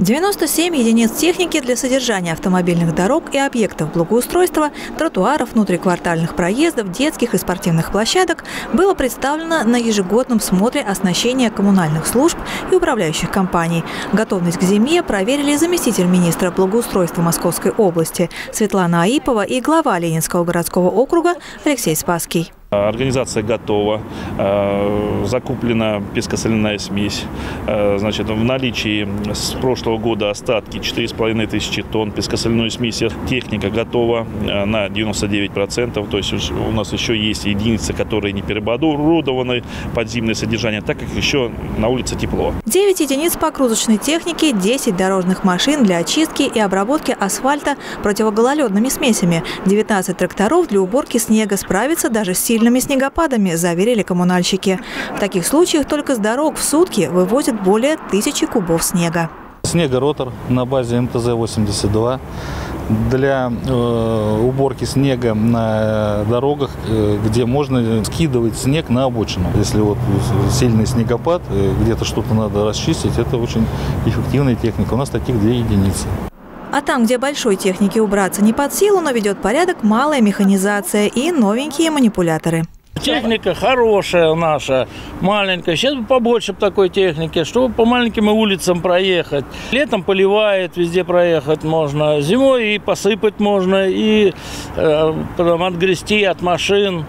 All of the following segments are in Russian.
97 единиц техники для содержания автомобильных дорог и объектов благоустройства, тротуаров, внутриквартальных проездов, детских и спортивных площадок было представлено на ежегодном смотре оснащения коммунальных служб и управляющих компаний. Готовность к зиме проверили заместитель министра благоустройства Московской области Светлана Аипова и глава Ленинского городского округа Алексей Спасский. Организация готова, э, закуплена пескосоляная смесь. Э, значит, в наличии с прошлого года остатки 4,5 тысячи тонн пескосоляной смеси. Техника готова э, на 99%. То есть у нас еще есть единицы, которые не переоборудованы под зимнее содержание, так как еще на улице тепло. 9 единиц погрузочной техники, 10 дорожных машин для очистки и обработки асфальта противогололедными смесями, 19 тракторов для уборки снега справятся даже с сильным сильными снегопадами, заверили коммунальщики. В таких случаях только с дорог в сутки вывозят более тысячи кубов снега. Снегоротор на базе МТЗ-82 для э, уборки снега на дорогах, э, где можно скидывать снег на обочину. Если вот сильный снегопад, э, где-то что-то надо расчистить, это очень эффективная техника. У нас таких две единицы. А там, где большой техники убраться не под силу, но ведет порядок малая механизация и новенькие манипуляторы. Техника хорошая наша, маленькая. Сейчас бы побольше такой техники, чтобы по маленьким улицам проехать. Летом поливает, везде проехать можно. Зимой и посыпать можно, и э, потом отгрести от машин.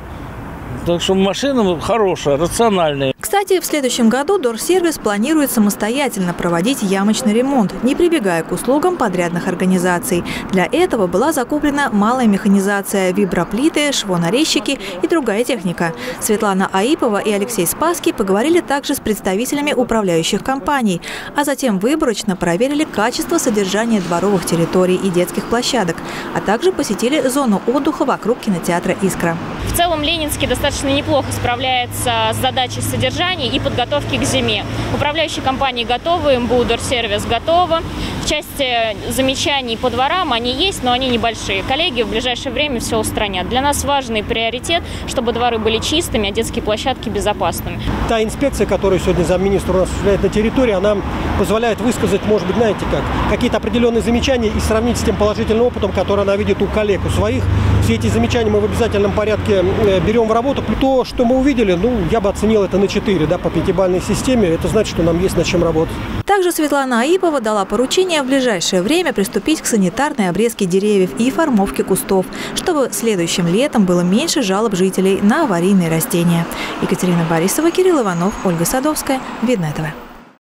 Так что машина хорошая, рациональная. Кстати, в следующем году Дорсервис планирует самостоятельно проводить ямочный ремонт, не прибегая к услугам подрядных организаций. Для этого была закуплена малая механизация, виброплиты, швонарезчики и другая техника. Светлана Аипова и Алексей Спаский поговорили также с представителями управляющих компаний, а затем выборочно проверили качество содержания дворовых территорий и детских площадок, а также посетили зону отдыха вокруг кинотеатра «Искра». В целом Ленинский достаточно неплохо справляется с задачей содержания и подготовки к зиме. Управляющие компании готовы, МБУ сервис готова. В части замечаний по дворам они есть, но они небольшие. Коллеги в ближайшее время все устранят. Для нас важный приоритет, чтобы дворы были чистыми, а детские площадки безопасными. Та инспекция, которую сегодня замминистра у нас осуществляет на территории, она позволяет высказать, может быть, знаете как, какие-то определенные замечания и сравнить с тем положительным опытом, который она видит у коллег, у своих. Все эти замечания мы в обязательном порядке Э, берем в работу. То, что мы увидели, ну, я бы оценил это на 4, да, по пятибалльной системе. Это значит, что нам есть над чем работать. Также Светлана Аипова дала поручение в ближайшее время приступить к санитарной обрезке деревьев и формовке кустов, чтобы следующим летом было меньше жалоб жителей на аварийные растения. Екатерина Борисова, Кирилл Иванов, Ольга Садовская. Видно этого.